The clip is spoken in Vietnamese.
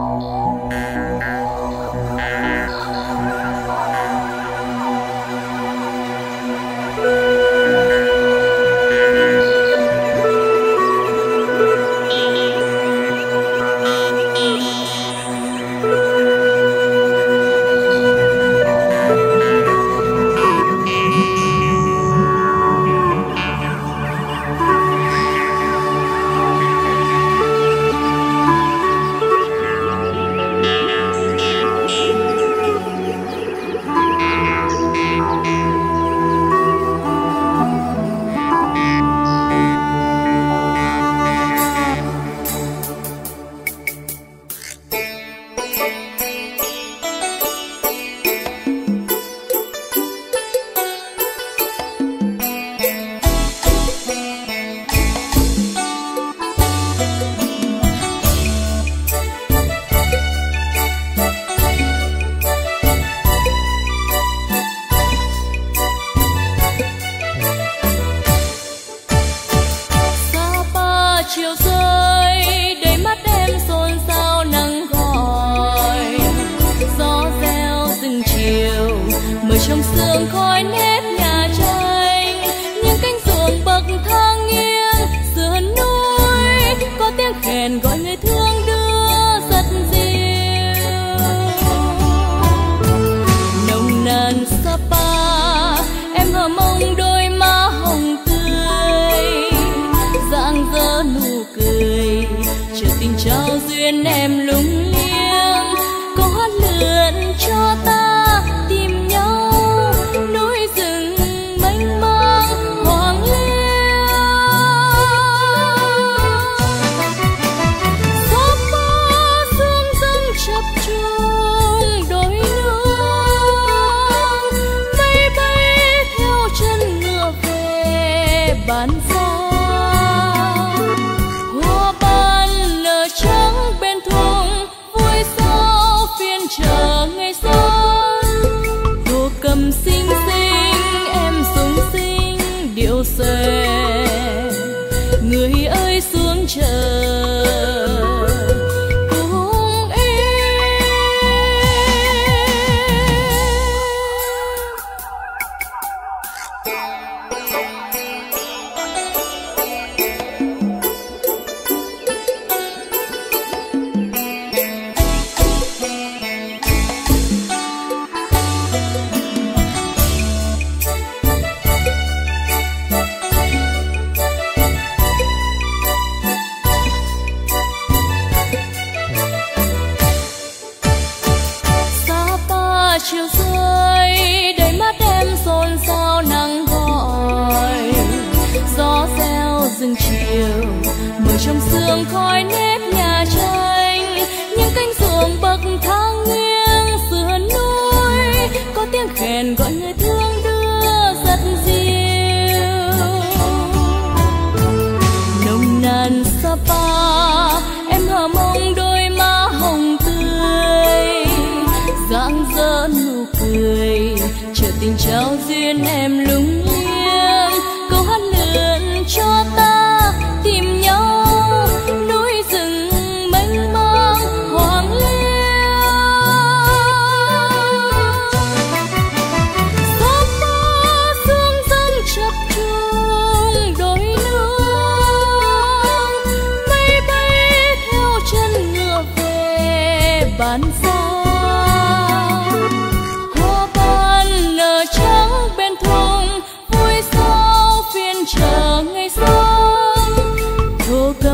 Thank you. chiều rơi. nên em lúng nghiêng có lượn cho ta tìm nhau, núi rừng mênh mang hoàng liêu gió mơ dương dâng chập trùng đôi nương mây bay theo chân ngựa về bản người ơi xuống chờ rừng chiều, mưa trong sương khói nếp nhà tranh. Những cánh ruộng bậc thang nghiêng, sườn núi, có tiếng khen gọi người thương đưa rất dịu. Nồng nàn sapa, em hờ mong đôi má hồng tươi. Dáng dỡ nụ cười, chờ tình trao duyên em